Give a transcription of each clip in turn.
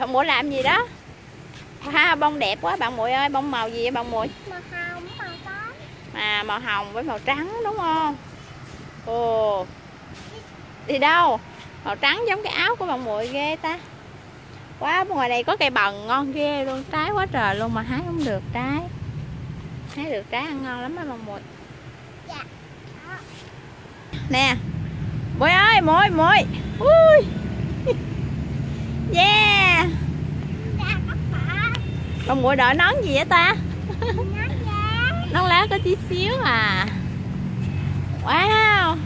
bạn muội làm gì đó? Ha bông đẹp quá bạn muội ơi bông màu gì vậy bạn muội màu hồng màu trắng à màu hồng với màu trắng đúng không? Ồ. Đi đâu? Màu trắng giống cái áo của bạn muội ghê ta. Quá ngoài này có cây bần ngon ghê luôn trái quá trời luôn mà hái không được trái. Hái được trái ăn ngon lắm á bạn muội dạ nè muội ơi muội muội ui yeah ra các bạn bạn muội đội nón gì vậy ta? Nón lá có tí xíu à. Wow.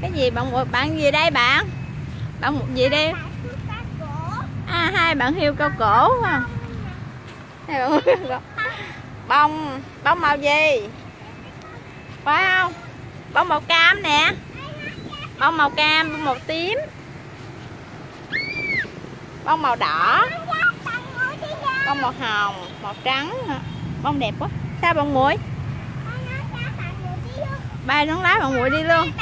Cái gì bạn bạn gì đây bạn? Bạn một gì đây? À hai bạn hiêu cao cổ à. Bông bông màu gì? Wow bông màu cam nè. Bông màu cam bông màu tím. Bông màu đỏ đi bông màu hồng, màu trắng bông đẹp quá. Sao bạn muội ba bay nón lá bạn muội đi luôn.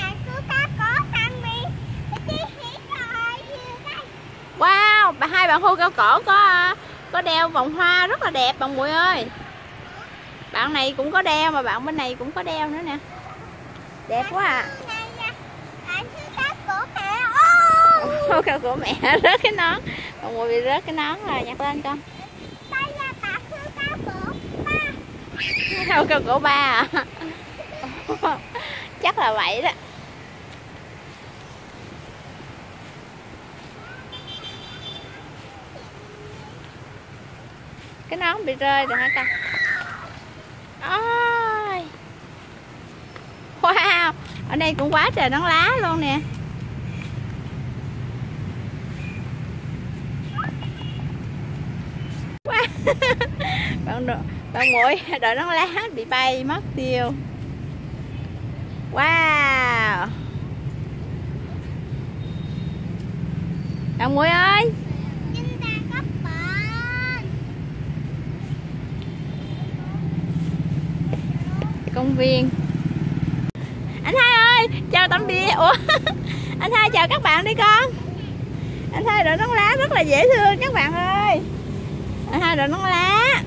Wow, bà hai bạn hô cao cổ có có đeo vòng hoa rất là đẹp bạn muội ơi. Bạn này cũng có đeo mà bạn bên này cũng có đeo nữa nè. Đẹp quá à. Hô cao cổ mẹ, rớt cái nón. Bạn muội bị rớt cái nón rồi, nhặt lên con đây là tặng cứ cá cổ sao hưu cao ba à. Chắc là vậy đó. Cái nón bị rơi rồi hả con ôi. Wow ở đây cũng quá trời nón lá luôn nè. Wow. bạn đồ, bạn muội đội nón lá bị bay mất tiêu. Wow. Bạn muội ơi. Công viên. Anh hai ơi chào tạm biệt ủa? Anh hai chào các bạn đi con. Anh hai đội nón lá rất là dễ thương các bạn ơi. Anh hai đội nón lá